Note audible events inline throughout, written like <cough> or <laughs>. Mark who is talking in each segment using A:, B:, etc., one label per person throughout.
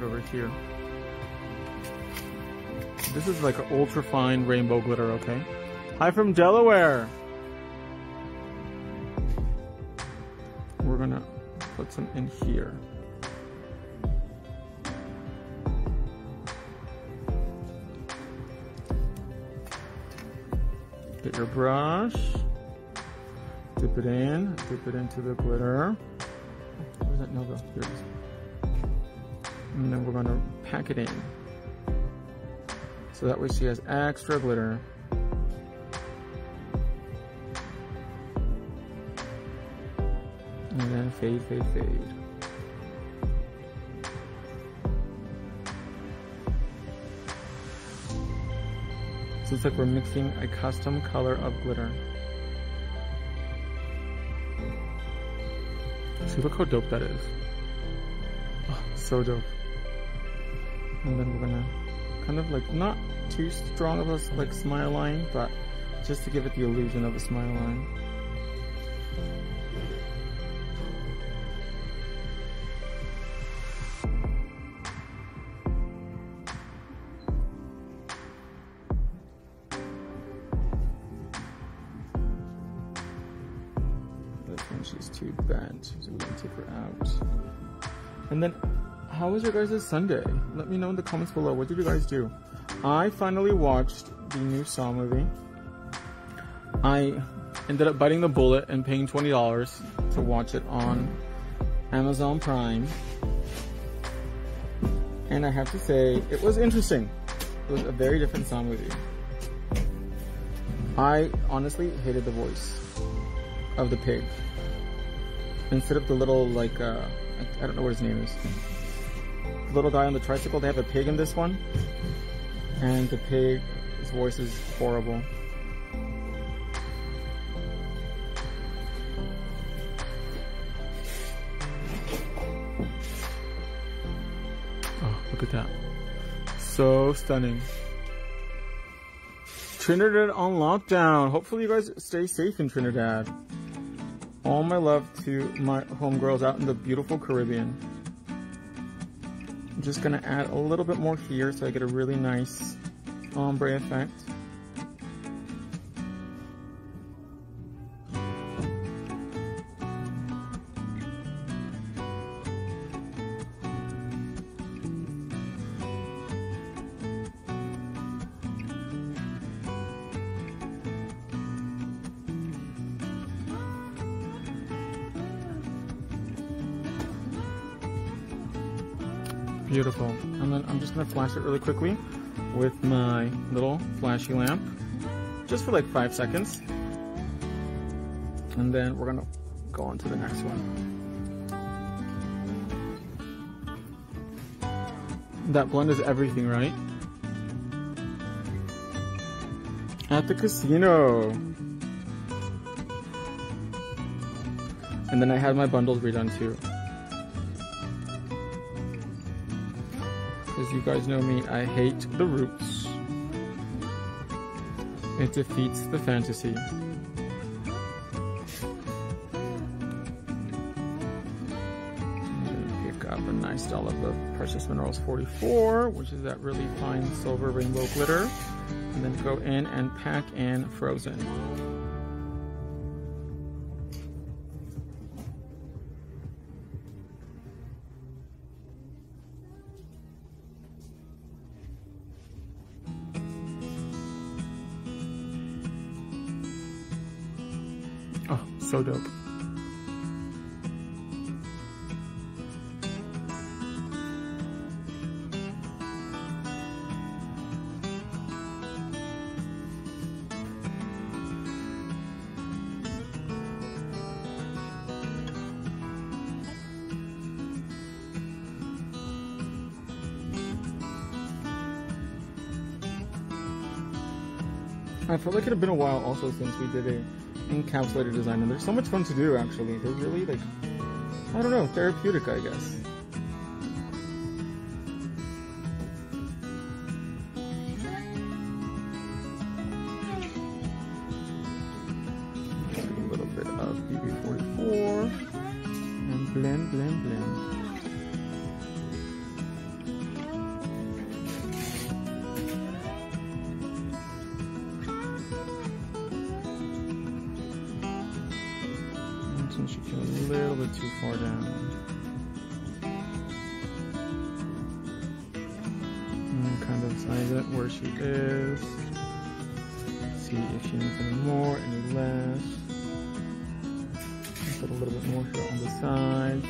A: it over here. This is like an ultra fine rainbow glitter, okay? Hi from Delaware. We're gonna put some in here. Get your brush, dip it in, dip it into the glitter. Where's that no go? Here it is. And then we're gonna pack it in. So that way she has extra glitter. And then fade, fade, fade. So it's like we're mixing a custom color of glitter. See, look how dope that is. Oh, so dope. And then we're gonna kind of like, not too strong of a like smile line, but just to give it the illusion of a smile line. Your guys' Sunday? Let me know in the comments below. What did you guys do? I finally watched the new Saw movie. I ended up biting the bullet and paying $20 to watch it on Amazon Prime. And I have to say, it was interesting. It was a very different Saw movie. I honestly hated the voice of the pig instead of the little like uh, I don't know what his name is. Little guy on the tricycle. They have a pig in this one, and the pig, his voice is horrible. Oh, look at that. So stunning. Trinidad on lockdown. Hopefully you guys stay safe in Trinidad. All my love to my homegirls out in the beautiful Caribbean. I'm just gonna add a little bit more here so I get a really nice ombre effect. Just gonna flash it really quickly with my little flashy lamp, just for like five seconds. And then we're gonna go on to the next one. That blend is everything, right? At the casino. And then I had my bundles redone too. You guys know me, I hate the roots. It defeats the fantasy. pick up a nice dollop of Precious Minerals 44, which is that really fine silver rainbow glitter. And then go in and pack in Frozen. Dope. I felt like it had been a while also since we did a encapsulator design and there's so much fun to do actually. They're really like, I don't know, therapeutic I guess. See if she needs any more, any less. Put a little bit more here on the sides.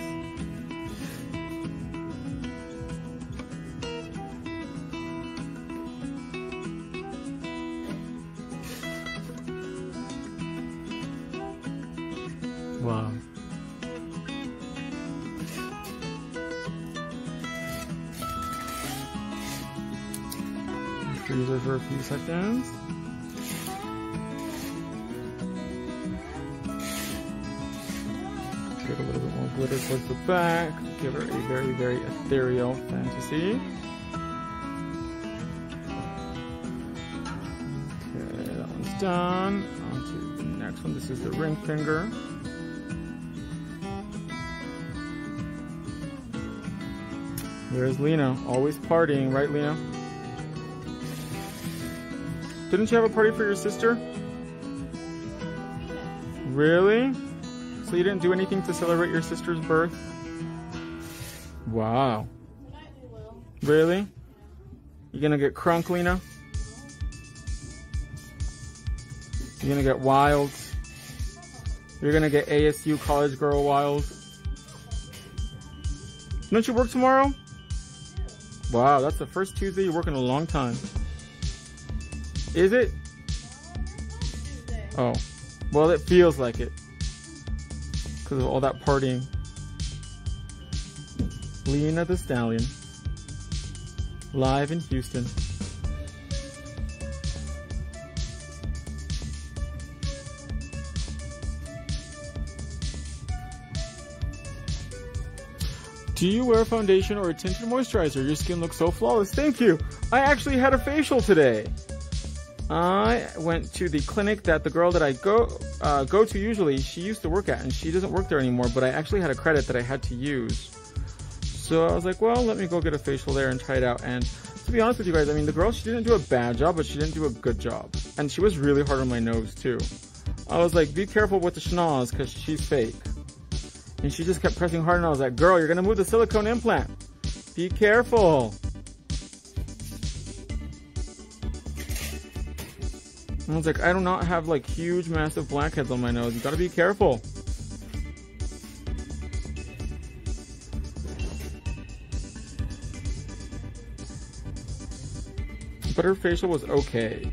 A: Wow. Freeze her for a few seconds. Glitter towards the back. Give her a very, very ethereal fantasy. Okay, that one's done. On to the next one. This is the ring finger. There's Lena, always partying, right, Lena? Didn't you have a party for your sister? Really? So you didn't do anything to celebrate your sister's birth? Wow. Really? You gonna get crunk, Lena? You're gonna get wild. You're gonna get ASU college girl wild. Don't you work tomorrow? Wow, that's the first Tuesday you work in a long time. Is it? Oh. Well, it feels like it. Because of all that partying. Lena the Stallion. Live in Houston. Do you wear foundation or a tinted moisturizer? Your skin looks so flawless. Thank you. I actually had a facial today. I went to the clinic that the girl that I go uh, go to usually she used to work at, and she doesn't work there anymore. But I actually had a credit that I had to use, so I was like, well, let me go get a facial there and try it out. And to be honest with you guys, I mean, the girl she didn't do a bad job, but she didn't do a good job, and she was really hard on my nose too. I was like, be careful with the schnoz because she's fake. And she just kept pressing hard, and I was like, girl, you're gonna move the silicone implant. Be careful. I was like, I do not have like huge, massive blackheads on my nose. You gotta be careful. But her facial was okay.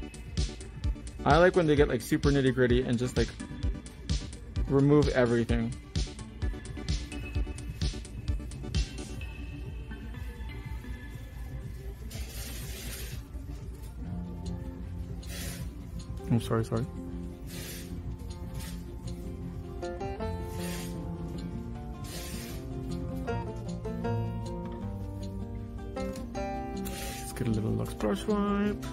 A: I like when they get like super nitty gritty and just like remove everything. I'm sorry, sorry. Let's get a little Lux brush wipe.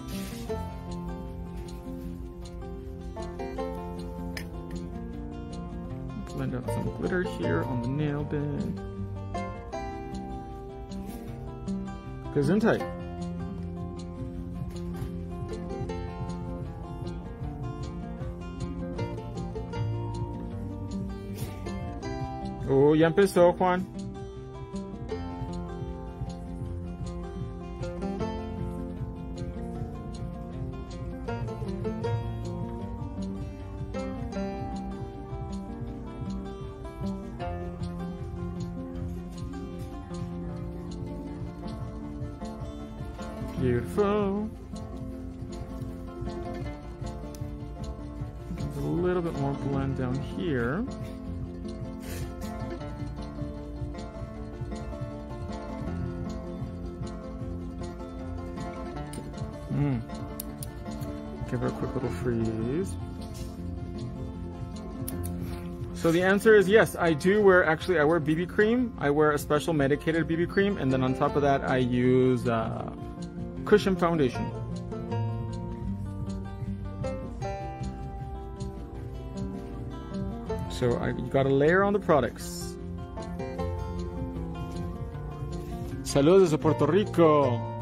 A: Blend out some glitter here on the nail bed. Gesundheit. Ya empezó, Juan. Answer is yes, I do wear, actually I wear BB cream. I wear a special medicated BB cream and then on top of that I use uh, cushion foundation. So I, you gotta layer on the products. Saludos desde Puerto Rico.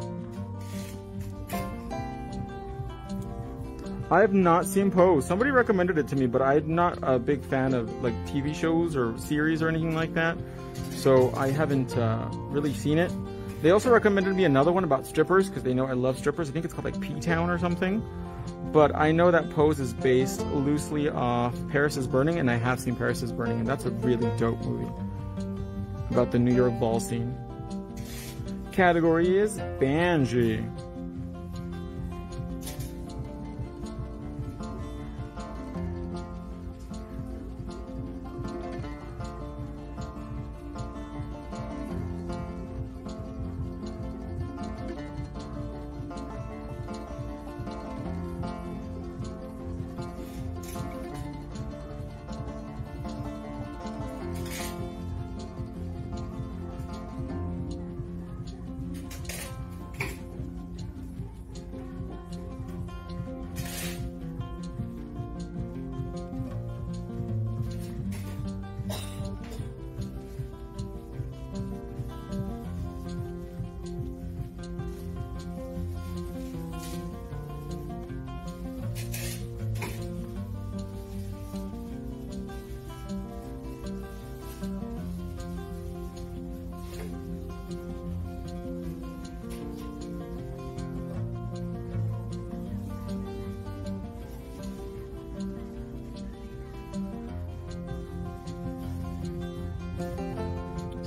A: I have not seen Pose. Somebody recommended it to me, but I'm not a big fan of like TV shows or series or anything like that. So I haven't uh, really seen it. They also recommended me another one about strippers because they know I love strippers. I think it's called like P-Town or something. But I know that Pose is based loosely off Paris is Burning, and I have seen Paris is Burning, and that's a really dope movie about the New York ball scene. Category is Banshee.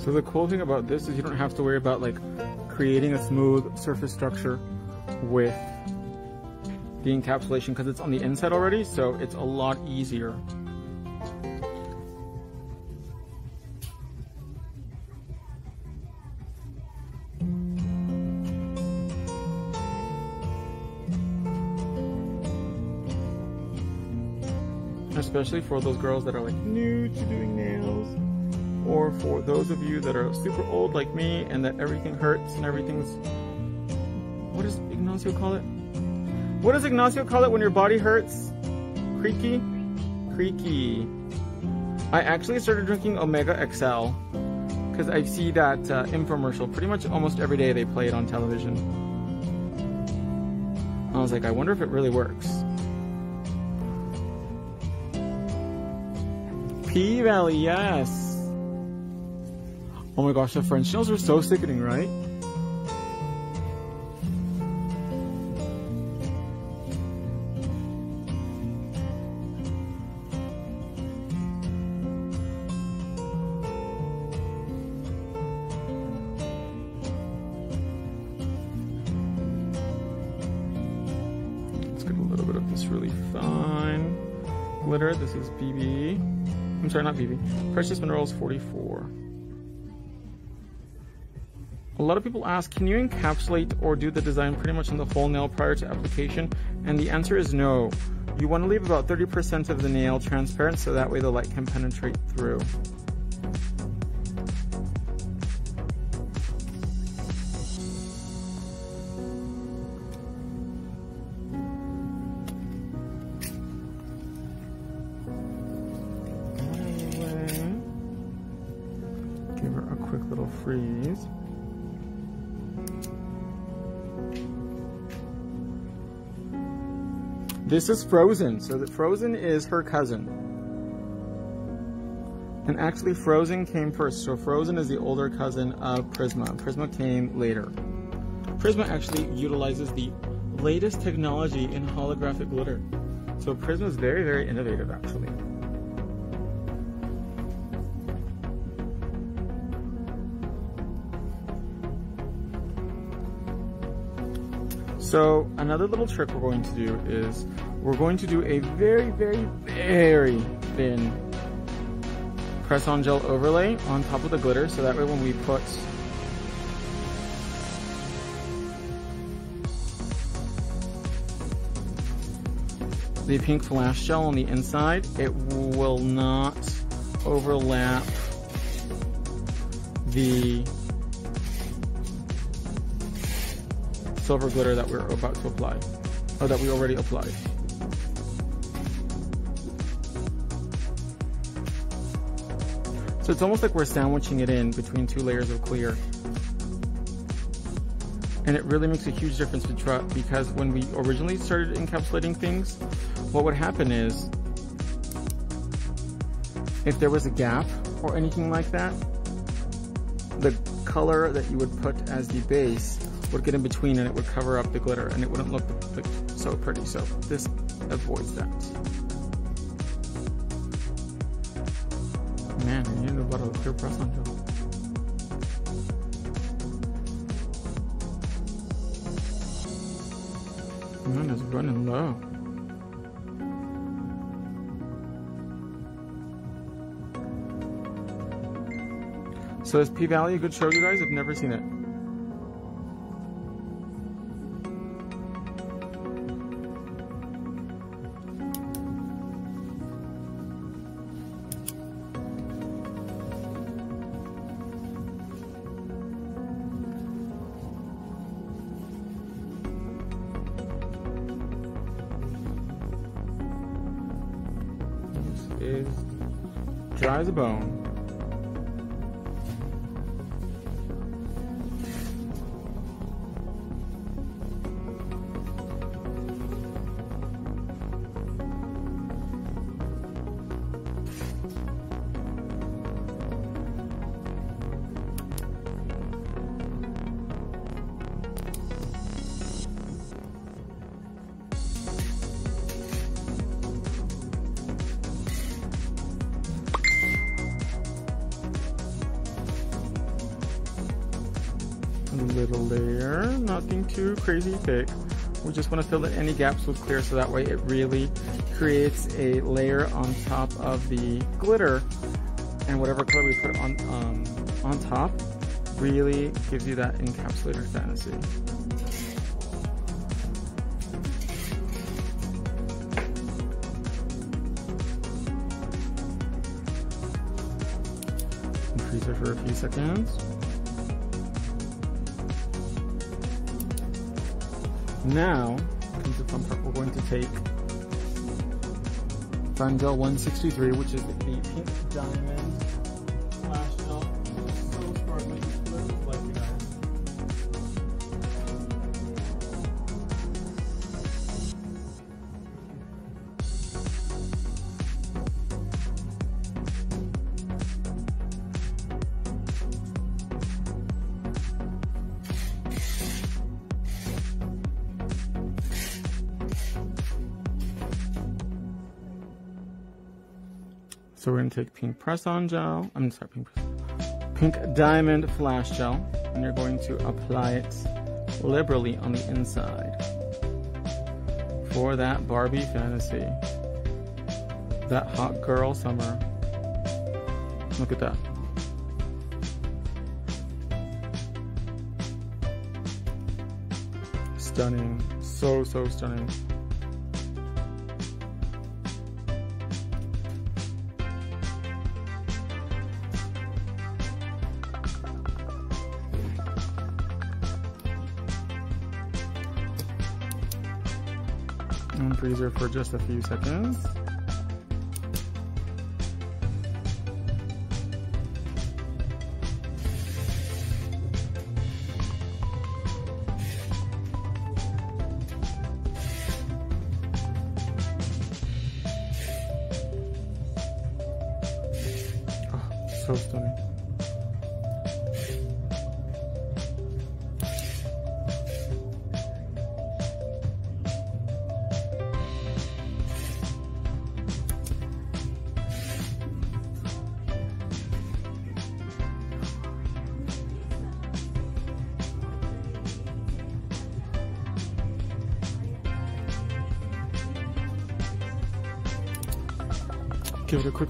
A: So the cool thing about this is you don't have to worry about like creating a smooth surface structure with the encapsulation because it's on the inside already, so it's a lot easier. Especially for those girls that are like new to doing or for those of you that are super old like me and that everything hurts and everything's what does Ignacio call it? What does Ignacio call it when your body hurts? Creaky? Creaky. I actually started drinking Omega XL because I see that uh, infomercial pretty much almost every day they play it on television. I was like, I wonder if it really works. P Valley, yes. Oh my gosh, the French nails are so sickening, right? Let's get a little bit of this really fine glitter. This is BB. I'm sorry, not BB. Precious Minerals 44. A lot of people ask, can you encapsulate or do the design pretty much on the whole nail prior to application? And the answer is no. You want to leave about 30% of the nail transparent so that way the light can penetrate through. This is Frozen. So that Frozen is her cousin. And actually Frozen came first. So Frozen is the older cousin of Prisma. Prisma came later. Prisma actually utilizes the latest technology in holographic glitter. So Prisma is very, very innovative actually. So another little trick we're going to do is we're going to do a very, very, very thin press-on gel overlay on top of the glitter so that way when we put the pink flash gel on the inside, it will not overlap the silver glitter that we're about to apply, or that we already applied. So it's almost like we're sandwiching it in between two layers of clear. And it really makes a huge difference because when we originally started encapsulating things, what would happen is if there was a gap or anything like that, the color that you would put as the base would get in between and it would cover up the glitter and it wouldn't look so pretty. So this avoids that. Man, I need a lot of clear press on gel. Man, it's running low. So is P-Valley a good show, you guys? I've never seen it. Dry as a bone. Crazy thick. We just want to fill in any gaps with clear so that way it really creates a layer on top of the glitter and whatever color we put on, um, on top really gives you that encapsulator fantasy. Freeze it for a few seconds. Now the fun part. We're going to take Fangel 163, which is the pink diamond take pink press-on gel. I'm sorry, pink pink diamond flash gel, and you're going to apply it liberally on the inside for that Barbie fantasy, that hot girl summer. Look at that. Stunning, so so stunning. For just a few seconds.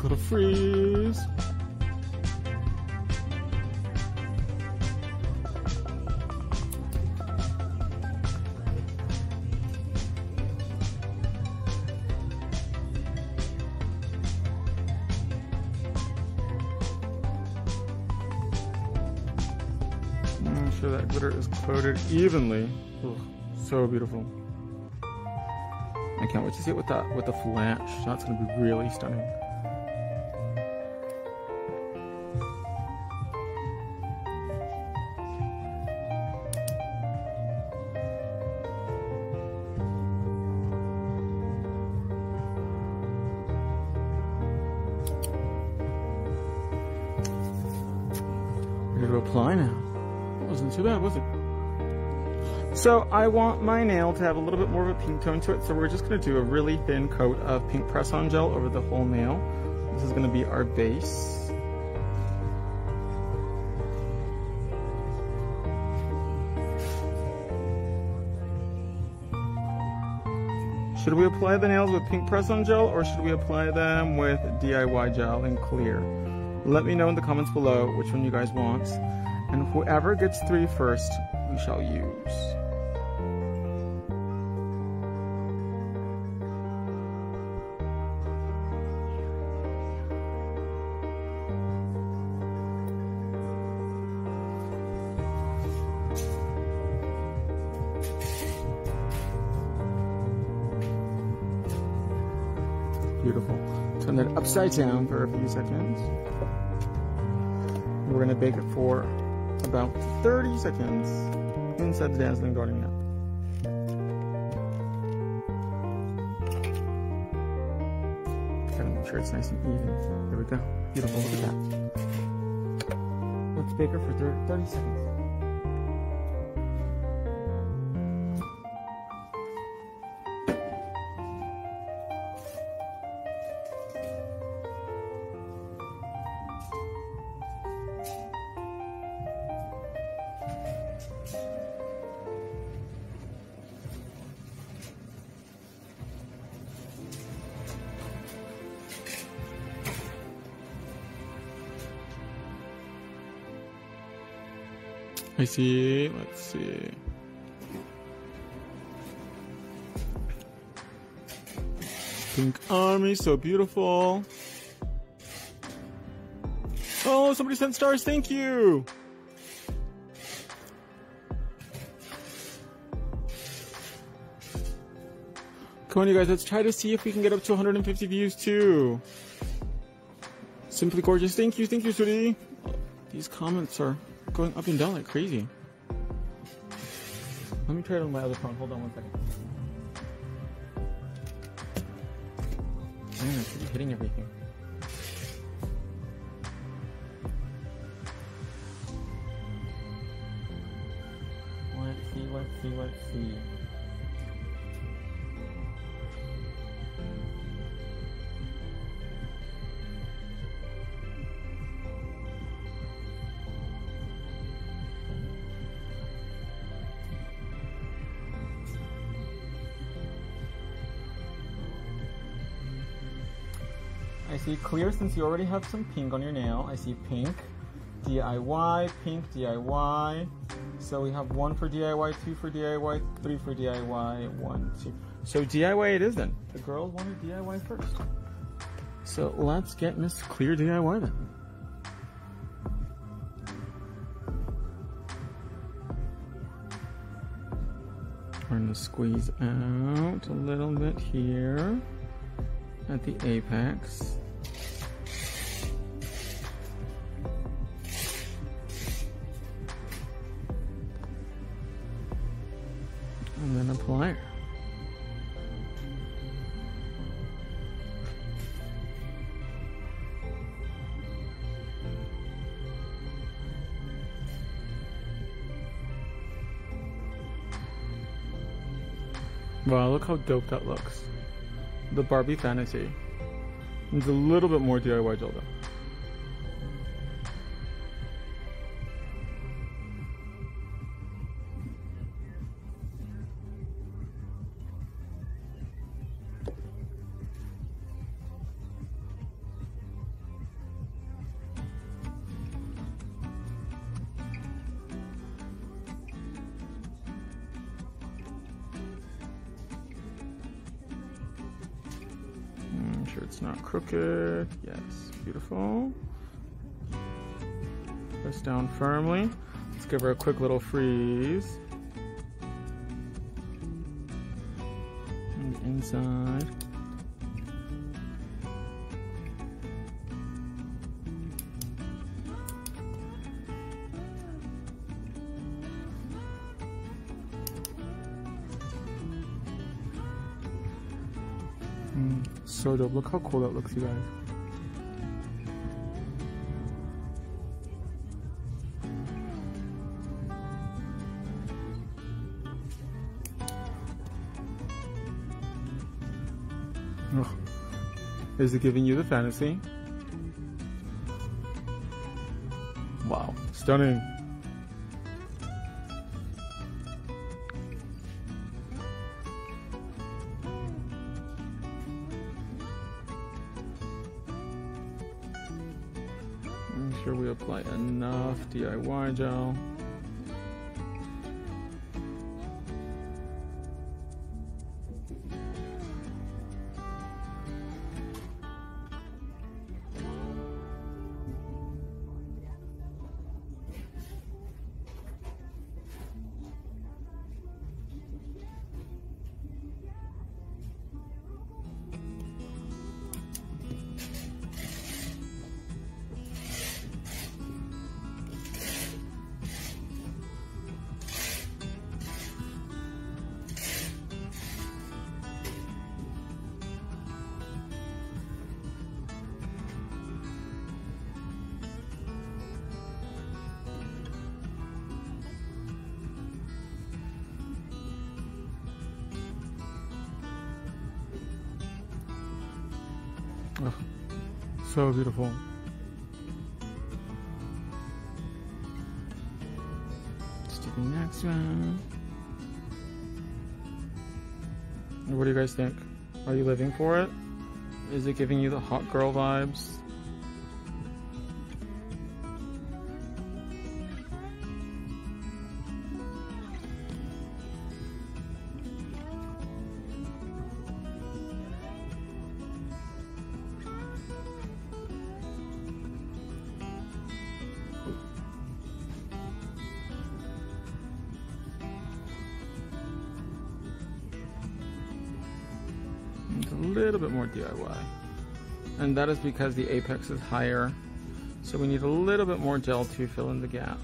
A: Give it a quick little freeze. Make sure that glitter is coated evenly. Ugh, so beautiful. I can't wait to see it with that with the flash. That's gonna be really stunning. So I want my nail to have a little bit more of a pink tone to it, so we're just gonna do a really thin coat of pink press-on gel over the whole nail. This is gonna be our base. Should we apply the nails with pink press-on gel or should we apply them with DIY gel and clear? Let me know in the comments below which one you guys want. And whoever gets three first, we shall use. Upside down for a few seconds. We're gonna bake it for about 30 seconds inside the Dazzling Darting Nap. Gotta make sure it's nice and even. There we go. Beautiful, look at that. Let's bake it for 30, 30 seconds. I see. Let's see. Pink army, so beautiful. Oh, somebody sent stars. Thank you. Come on, you guys. Let's try to see if we can get up to 150 views too. Simply gorgeous. Thank you. Thank you, sweetie. These comments are going up and down like crazy. Let me try it on my other phone. Hold on one second. Man, I be hitting everything. Let's see, let's see, let's see. Clear since you already have some pink on your nail. I see pink, DIY, pink, DIY. So we have one for DIY, two for DIY, three for DIY, one, two. So DIY it is then. The girls wanted DIY first. So let's get Miss Clear DIY then. We're gonna squeeze out a little bit here at the apex. How dope that looks. The Barbie Fantasy. It's a little bit more DIY gel crooked. Yes, beautiful. Press down firmly. Let's give her a quick little freeze. Look how cool that looks, you guys. Ugh. Is it giving you the fantasy? Wow, stunning. So beautiful. Let's do the next one. What do you guys think? Are you living for it? Is it giving you the hot girl vibes? Little bit more DIY. And that is because the apex is higher. So we need a little bit more gel to fill in the gap.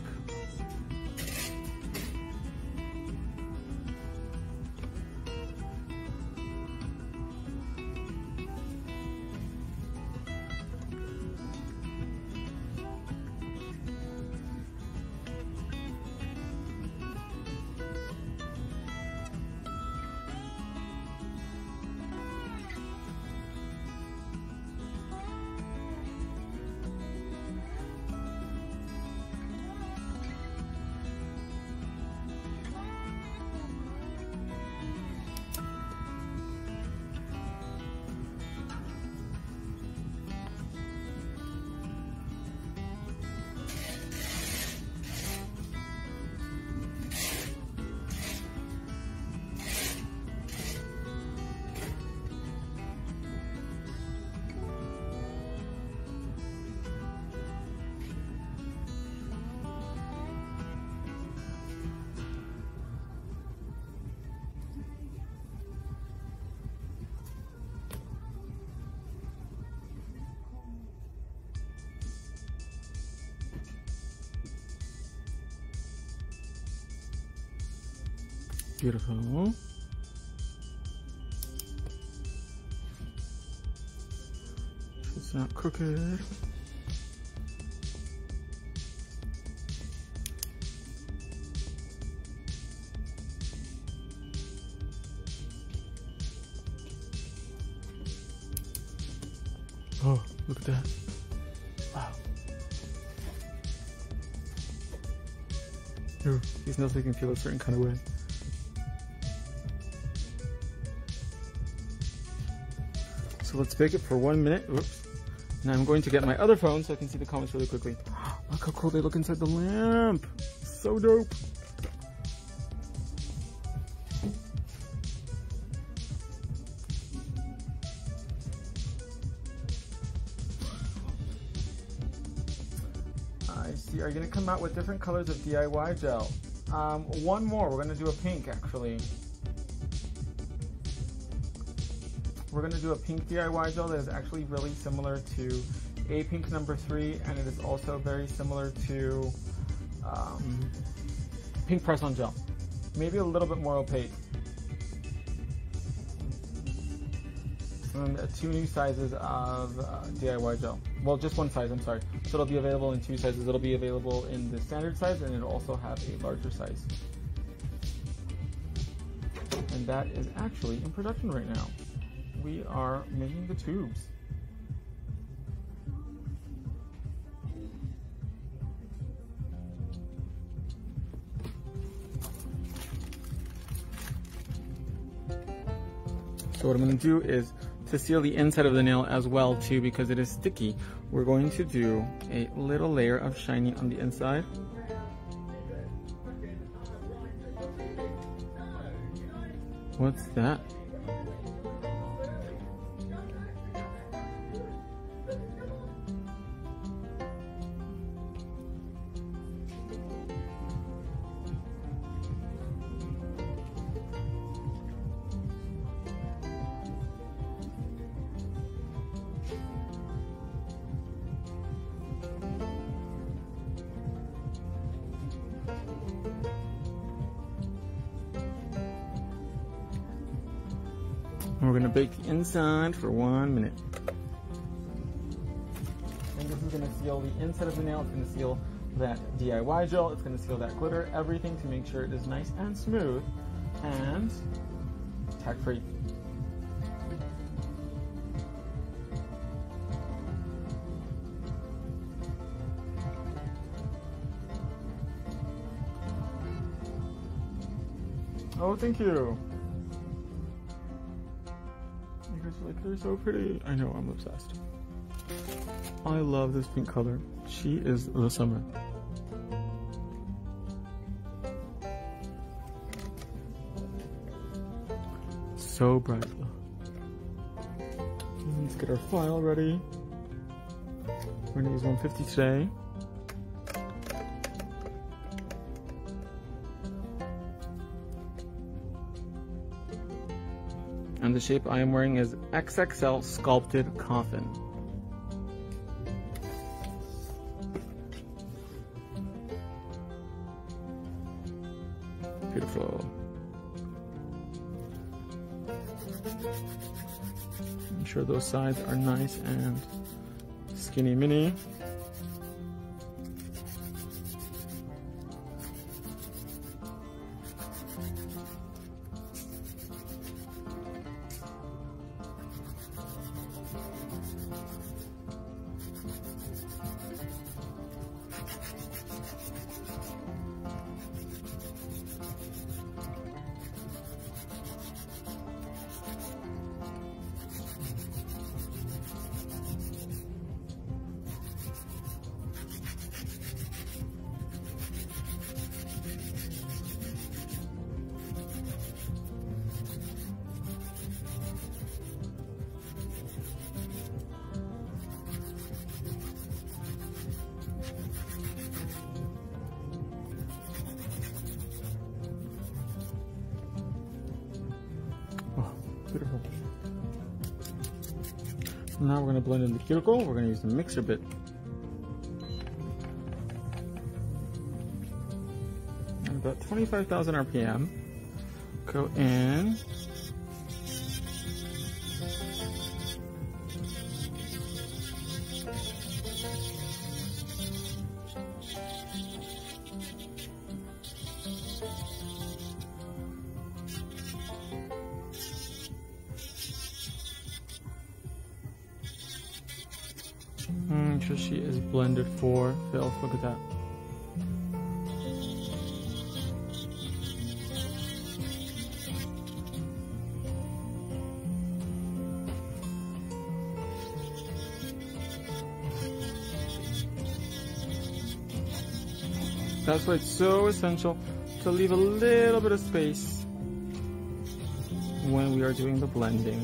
A: Beautiful. It's not crooked. Oh, look at that. Wow. These nails making feel a certain kind of way. So let's bake it for one minute. Oops. Now I'm going to get my other phone so I can see the comments really quickly. <gasps> Look how cool they look inside the lamp. So dope. I see. Are you going to come out with different colors of DIY gel? Um, one more. We're going to do a pink actually. We're going to do a pink DIY gel that is actually really similar to a pink number three, and it is also very similar to um, pink press on gel. Maybe a little bit more opaque. And uh, two new sizes of uh, DIY gel. Well, just one size, I'm sorry. So it'll be available in two sizes. It'll be available in the standard size, and it'll also have a larger size. And that is actually in production right now. We are making the tubes. So what I'm going to do is to seal the inside of the nail as well too because it is sticky. We're going to do a little layer of shiny on the inside. What's that? Inside for one minute. And this is gonna seal the inside of the nail. It's gonna seal that DIY gel. It's gonna seal that glitter, everything to make sure it is nice and smooth and tack free. Oh, thank you. They're so pretty. I know, I'm obsessed. I love this pink color. She is the summer. So bright. Let's get our file ready. We're gonna use 150 today. And the shape I am wearing is XXL Sculpted Coffin. Beautiful. Make sure those sides are nice and skinny mini. Going to blend in the cuticle. We're going to use the mixer bit. At about 25,000 RPM. Go in. Filth. Look at that. That's why it's so essential to leave a little bit of space when we are doing the blending.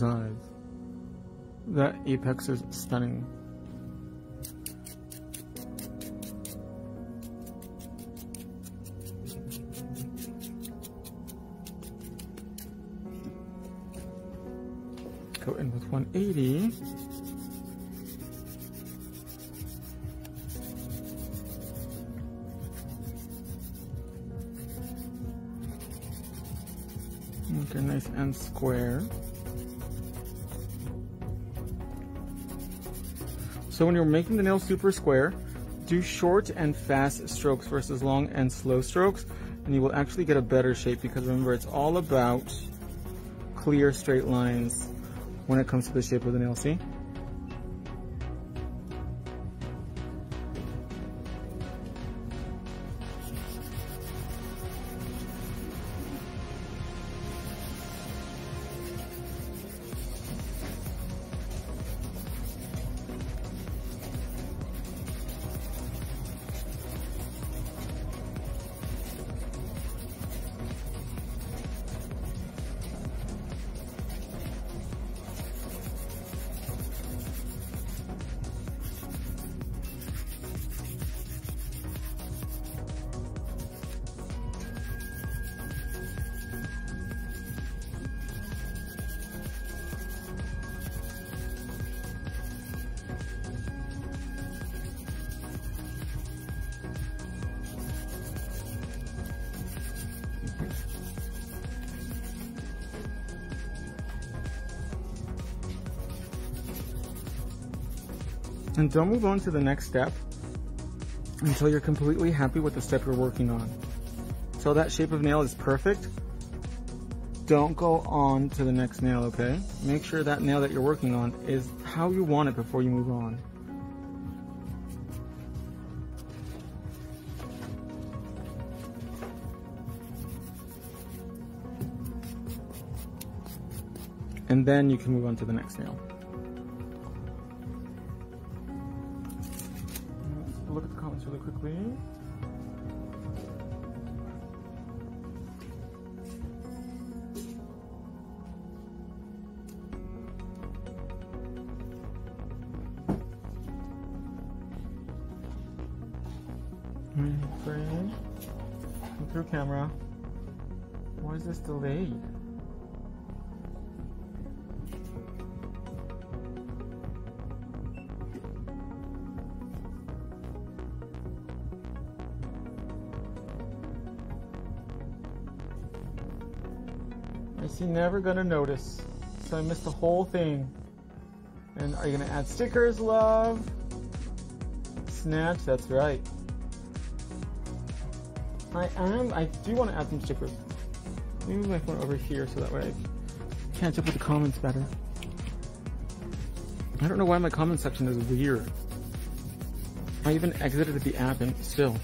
A: That apex is stunning. Go in with 180. Okay, nice and square. So when you're making the nail super square, do short and fast strokes versus long and slow strokes, and you will actually get a better shape because remember, it's all about clear straight lines when it comes to the shape of the nail, see? And don't move on to the next step until you're completely happy with the step you're working on. Until that shape of nail is perfect, don't go on to the next nail, okay? Make sure that nail that you're working on is how you want it before you move on. And then you can move on to the next nail. Quickly. Through camera. Why is this delayed? He never gonna notice? So I missed the whole thing. And are you gonna add stickers, love? Snatch, that's right. I am, I do want to add some stickers. Let me move my phone over here so that way I catch up with the comments better. I don't know why my comment section is weird. I even exited the app and still.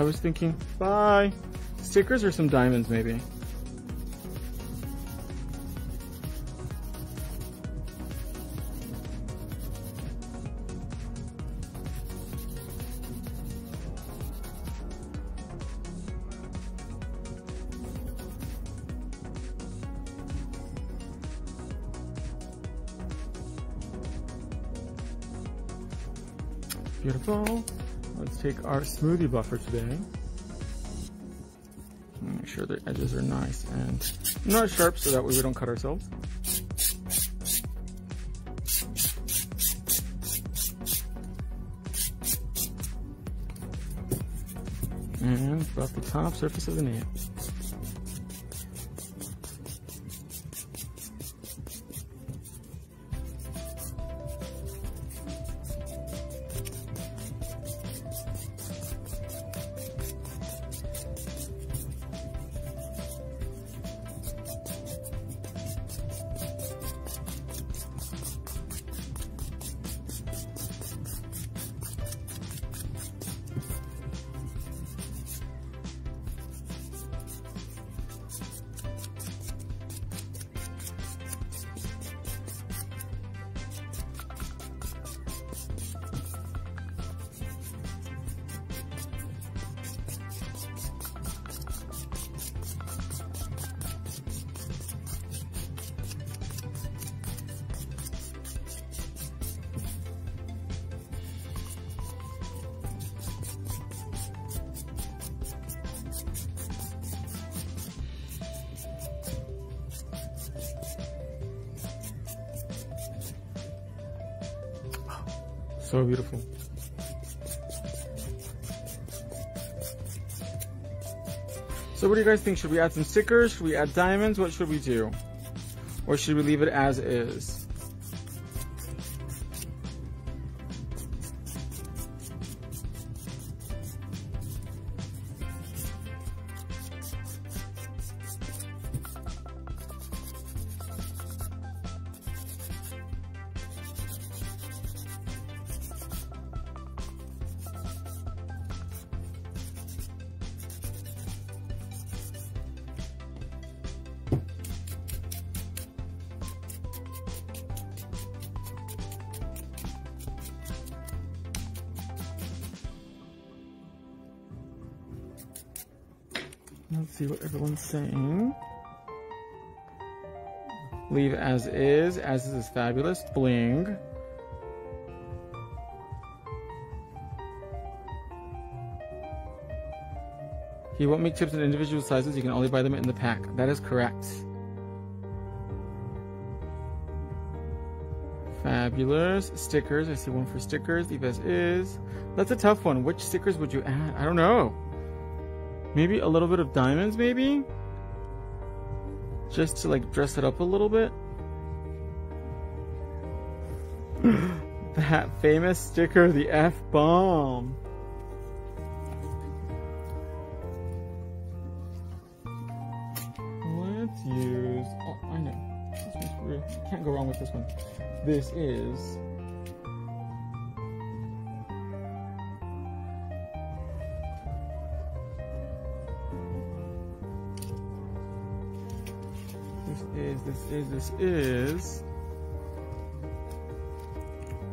A: I was thinking, bye. Stickers or some diamonds, maybe. Beautiful. Let's take our smoothie buffer today. Make sure the edges are nice and not sharp so that way we don't cut ourselves. And buff the top surface of the nail. Guys think? Should we add some stickers? Should we add diamonds? What should we do? Or should we leave it as is? Let's see what everyone's saying. Leave as is. As is is fabulous. Bling. He won't make chips in individual sizes. You can only buy them in the pack. That is correct. Fabulous. Stickers. I see one for stickers. Leave as is. That's a tough one. Which stickers would you add? I don't know. Maybe a little bit of diamonds, maybe? Just to like dress it up a little bit. <laughs> that famous sticker, the F-bomb. Let's use, oh, I know. Can't go wrong with this one. This is is, this is,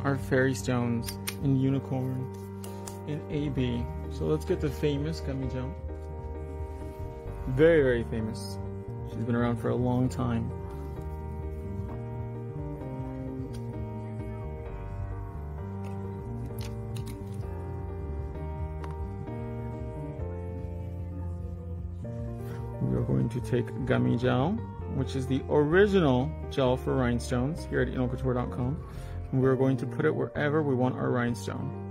A: our fairy stones and unicorn in AB. So let's get the famous gummy jump. Very, very famous. She's been around for a long time. Going to take gummy gel which is the original gel for rhinestones here at inocouture.com. And we're going to put it wherever we want our rhinestone.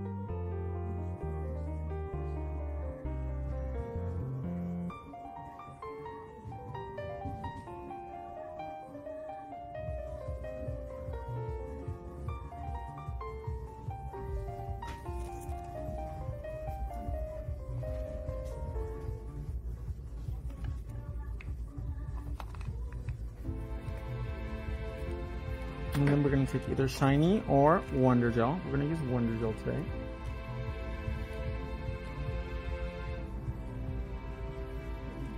A: Either Shiny or Wonder Gel. We're to use Wonder Gel today.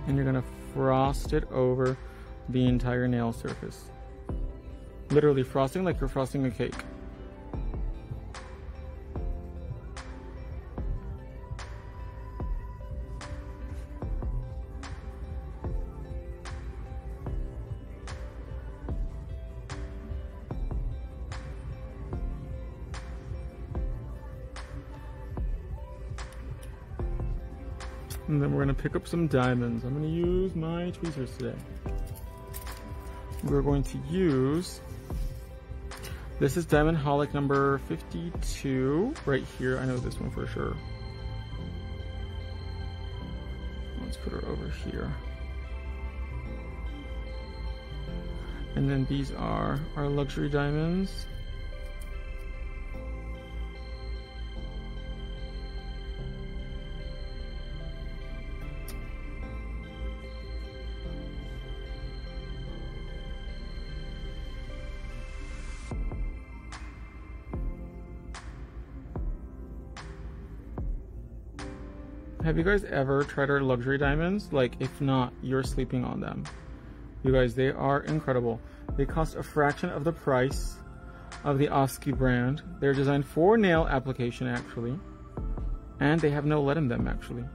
A: And you're to frost it over the entire nail surface. Literally frosting like you're frosting a cake. Pick up some diamonds. I'm gonna use my tweezers today. We're going to use, this is Diamond Holic number 52, right here. I know this one for sure. Let's put her over here. And then these are our luxury diamonds. You guys ever tried our luxury diamonds? Like, if not, you're sleeping on them. You guys, they are incredible. They cost a fraction of the price of the Oski brand. They're designed for nail application, actually. And they have no lead in them, actually.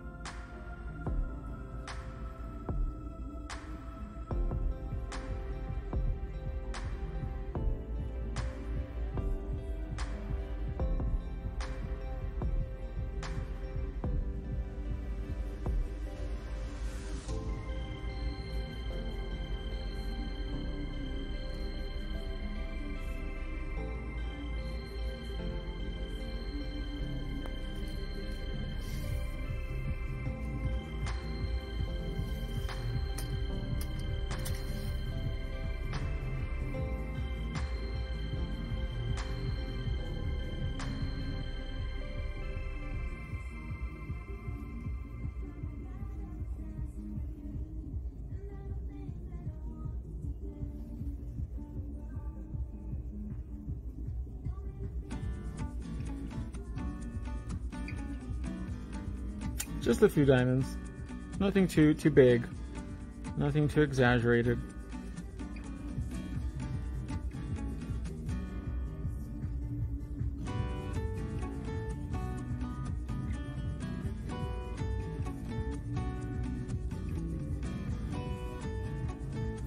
A: Just a few diamonds. Nothing too too big. Nothing too exaggerated.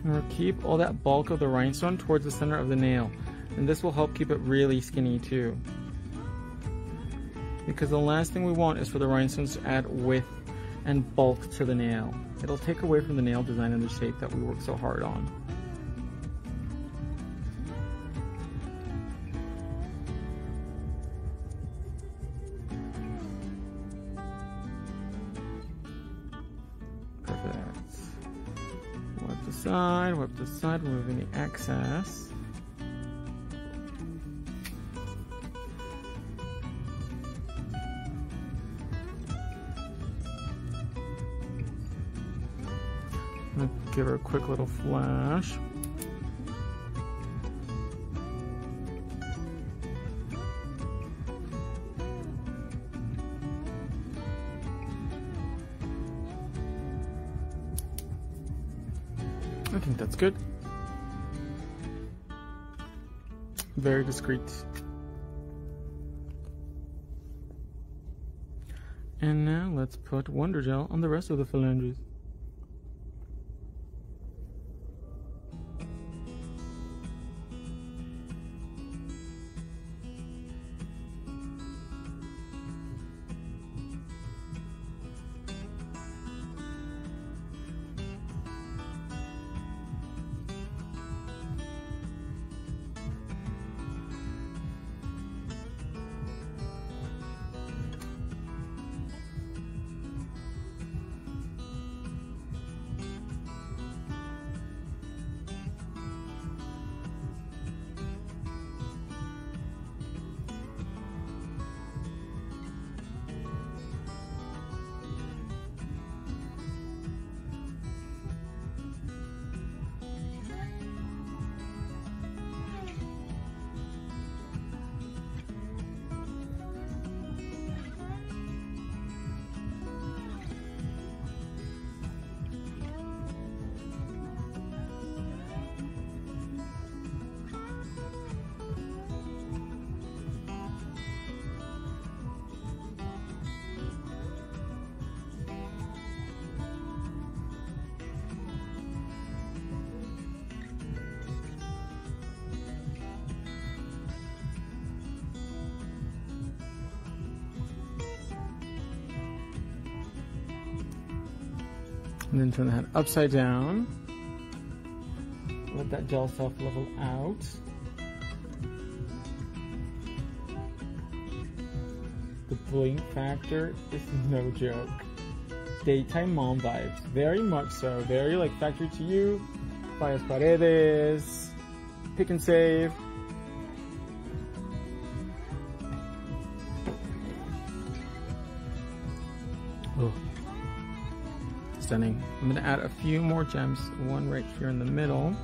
A: Or keep all that bulk of the rhinestone towards the center of the nail. And this will help keep it really skinny too. Because the last thing we want is for the rhinestones to add width and bulk to the nail. It'll take away from the nail design and the shape that we work so hard on. Perfect. Whip the side, wipe the side, removing the excess. A quick little flash. I think that's good. Very discreet. And now let's put Wonder Gel on the rest of the phalanges. And then turn the head upside down. Let that gel self level out. The bling factor is no joke. Daytime mom vibes. Very much so. Very like factory to you. Fallas Paredes. Pic 'N' Save. I'm to add a few more gems, one right here in the middle.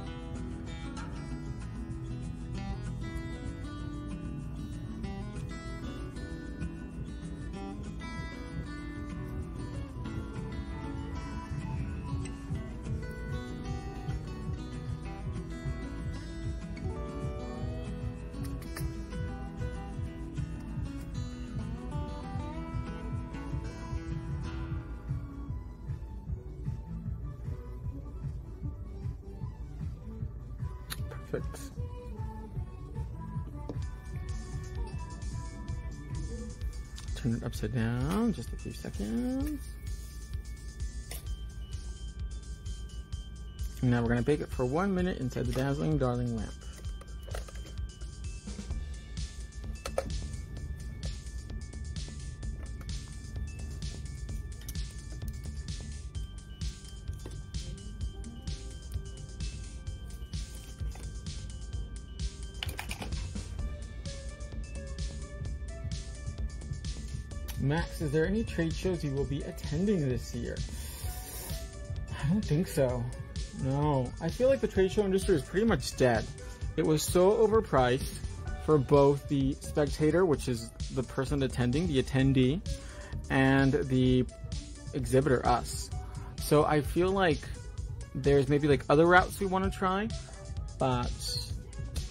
A: Turn it upside down, just a few seconds. Now we're gonna bake it for one minute inside the Dazzling Darling lamp. Max, is there any trade shows you will be attending this year? I don't think so. No. I feel like the trade show industry is pretty much dead. It was so overpriced for both the spectator, which is the person attending, the attendee, and the exhibitor, us. So I feel like there's maybe like other routes we want to try, but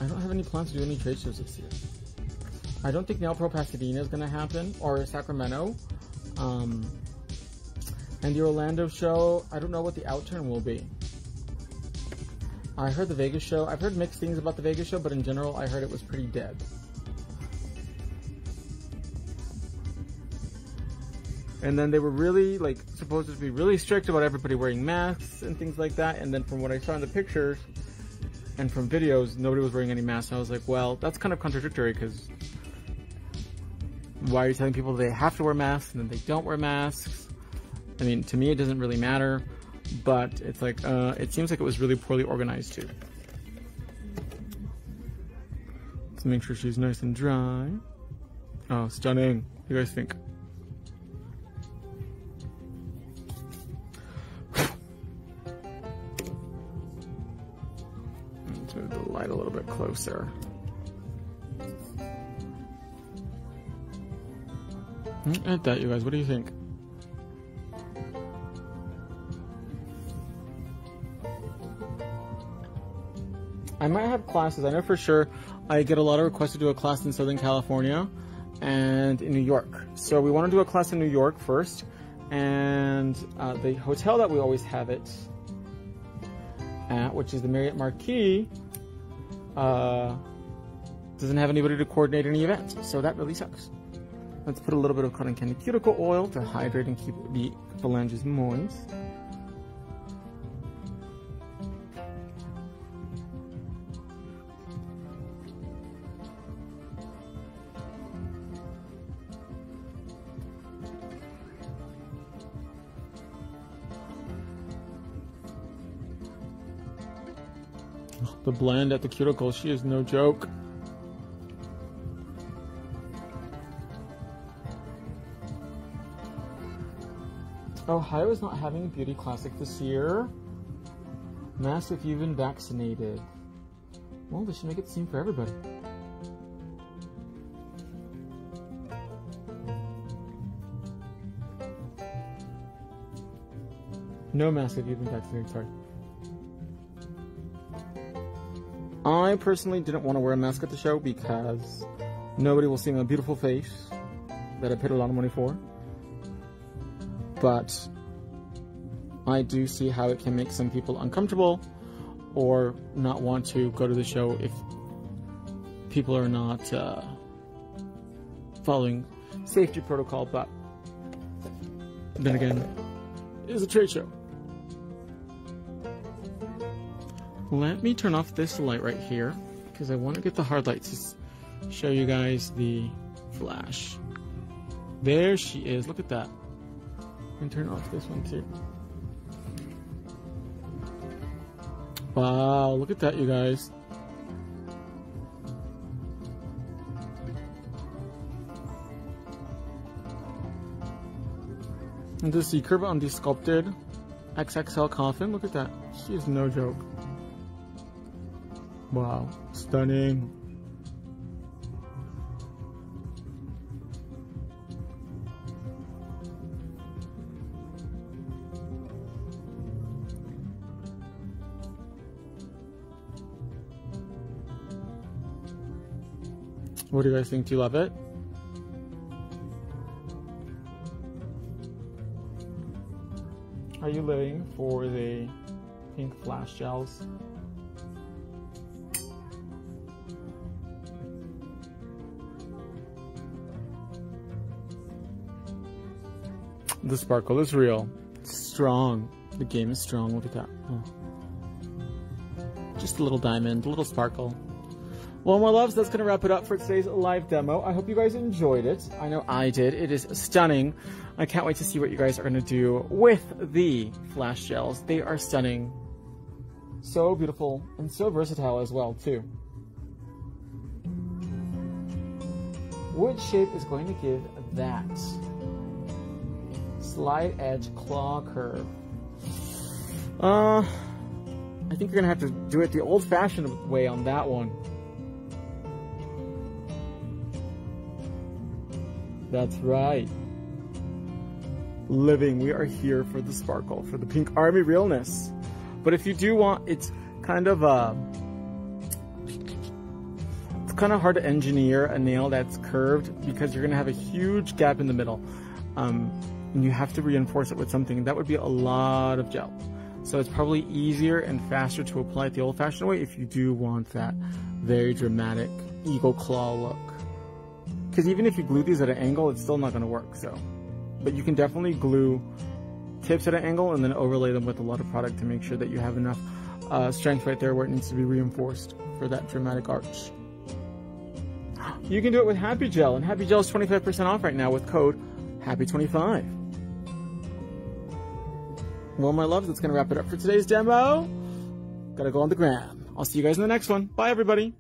A: I don't have any plans to do any trade shows this year. I don't think Nail Pro Pasadena is going to happen or Sacramento. Um, and the Orlando show, I don't know what the outturn will be. I heard the Vegas show. I've heard mixed things about the Vegas show, but in general, I heard it was pretty dead. And then they were really like supposed to be really strict about everybody wearing masks and things like that. And then from what I saw in the pictures and from videos, nobody was wearing any masks. I was like, well, that's kind of contradictory because why are you telling people they have to wear masks and then they don't wear masks? I mean, to me, it doesn't really matter, but it's like, uh, it seems like it was really poorly organized too. Let's make sure she's nice and dry. Oh, stunning. What do you guys think? <sighs> Let's move the light a little bit closer. At that, you guys. What do you think? I might have classes. I know for sure I get a lot of requests to do a class in Southern California and in New York. So we want to do a class in New York first. And uh, the hotel that we always have it at, which is the Marriott Marquis, uh, doesn't have anybody to coordinate any events. So that really sucks. Let's put a little bit of cotton candy cuticle oil to hydrate and keep the phalanges moist. The blend at the cuticle, she is no joke. Ohio is not having a beauty classic this year. Mask if you've been vaccinated. Well, they should make it the same for everybody. No mask if you've been vaccinated, sorry. I personally didn't want to wear a mask at the show because nobody will see my beautiful face that I paid a lot of money for but I do see how it can make some people uncomfortable or not want to go to the show if people are not uh, following safety protocol. But then again, it is a trade show. Let me turn off this light right here because I want to get the hard lights to show you guys the flash. There she is. Look at that and turn off this one too. Wow, look at that, you guys. And this is the curve on the sculpted XXL coffin. Look at that. She is no joke. Wow, stunning. What do you guys think? Do you love it? Are you living for the pink flash gels? The sparkle is real. It's strong. The game is strong. Look at that. Oh. Just a little diamond, a little sparkle. Well, my loves, that's going to wrap it up for today's live demo. I hope you guys enjoyed it. I know I did. It is stunning. I can't wait to see what you guys are going to do with the flash gels. They are stunning. So beautiful and so versatile as well, too. What shape is going to give that slide edge claw curve? Uh, I think you're going to have to do it the old-fashioned way on that one. That's right. living. We are here for the sparkle, for the pink army realness. But if you do want, it's kind of, uh, it's kind of hard to engineer a nail that's curved because you're going to have a huge gap in the middle. Um, and you have to reinforce it with something. That would be a lot of gel. So it's probably easier and faster to apply it the old fashioned way if you do want that very dramatic eagle claw look. Because even if you glue these at an angle, it's still not going to work. So, But you can definitely glue tips at an angle and then overlay them with a lot of product to make sure that you have enough uh, strength right there where it needs to be reinforced for that dramatic arch. You can do it with Happy Gel, and Happy Gel is 25% off right now with code HAPPY25. Well, my loves, that's going to wrap it up for today's demo. Gotta go on the gram. I'll see you guys in the next one. Bye, everybody.